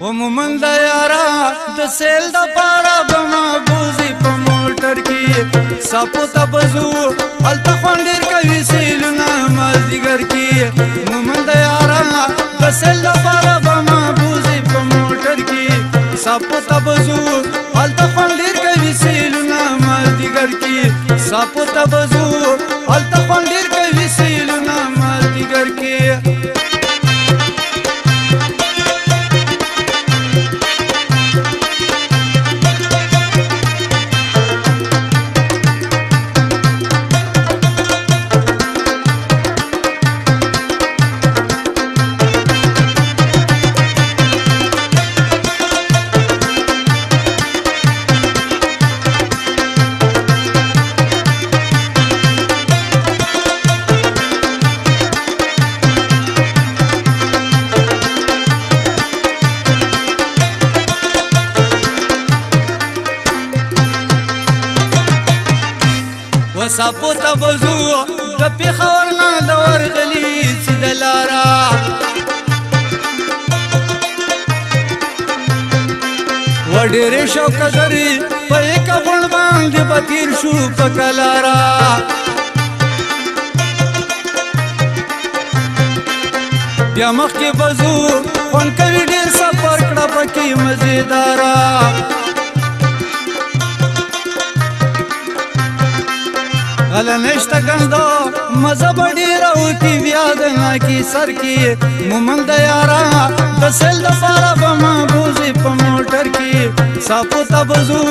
عموما د یارا د سیل د پاره به مابوزي په موټر کې سپو ته بزو هلته خوند ډېر کوي سیلونه مازدیګر کې عموما د یارا د سیل د پاره به مابوزي په موټر کې سپو ته بزو هلته خوند ډېر کوي سیلونه مازدیګر کې سپو ته بزو هلته خوند سپو ته بزو د پېښور نه د ورغلي سیده لاره وډېرې شوقه لري په یک غوڼ باندې به تیر شو په کلاره بیا مخکې بزو خوند کوي ډېر سفر کړه پکې مزېداره اشتګندو مزه بډی راو کی بیا د کی سر کی مومن د یارا د سل د پارا بما بوزي په موټر کی صافو تبزو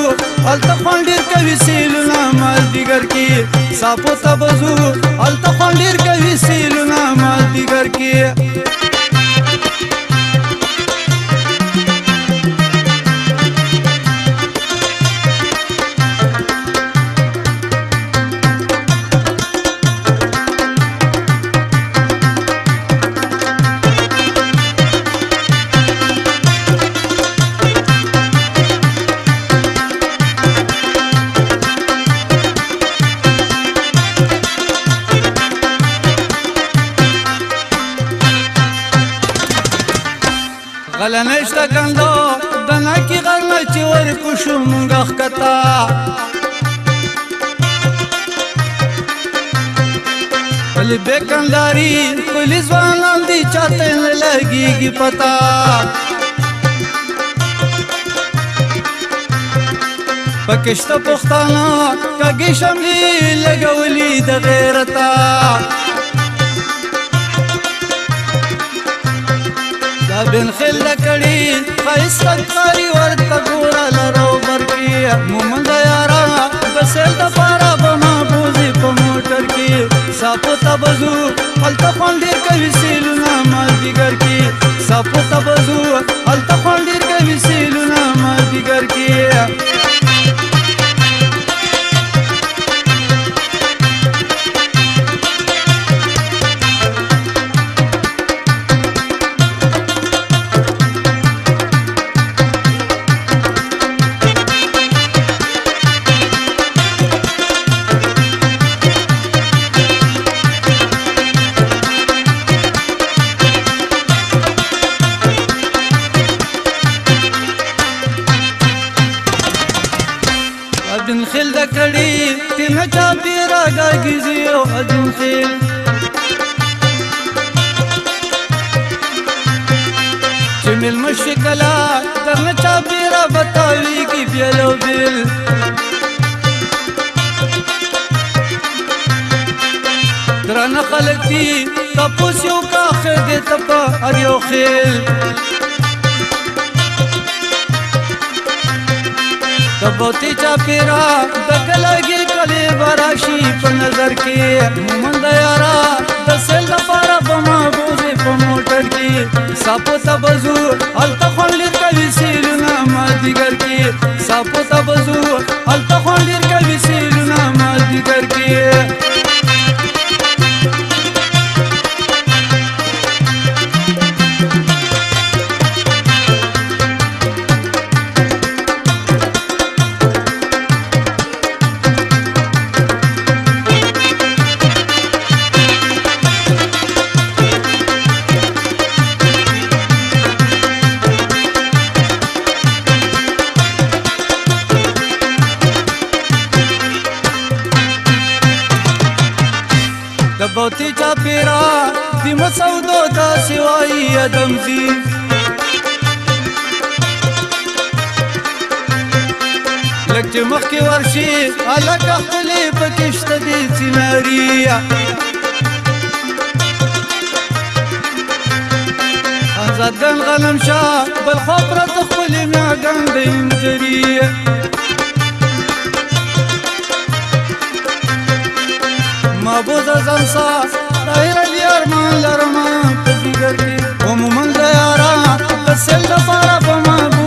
التفان ډیر کوي سیل نامل دیګر کی صافو تبزو التفان غلنشت کندو دنکی غرم چی ورکو شمگخ کتا پلی بیکنداری پلی زوانان دی چاہتے ہیں لگی گی پتا پکشت پختانا کگی شملی لگولی د غیرتا عزت غري ورته ګوره لرو برکي مومند یارا بسل د پارا به ما بوزي په موټر کې ساپو تبزو هلته خوند ډېر کوي سیلونه مازدیګر کې ساپو تبزو هلته خوند ډېر تنها چاپیرا گرگیزی و عجم خیل چه ملم شکلات تنها چاپیرا بتاوی کی بیلو بیل دران خلق دی تپوسیو کا خیر دی تپا اریو خیل تبوتی چاپیرا دکلگی براشي په نظر کې مومند یارا د سل لپاره په مغوزې په موټر کې ساپو ته بزو هلته خوړلې کوي سیلونه مازدیګر کې ساپو ته سوتی چا پیرا دم سودو تا سوای ادم زی لکچ مخکی ورشی الک خپل پکشت دی سیناریا آزاد غنم شاه بل خبره خپل میاګند انتریه محبوب ځان سا دایره یار مان لرم په دې ګرګي عموما زیارا تسل لپاره په ما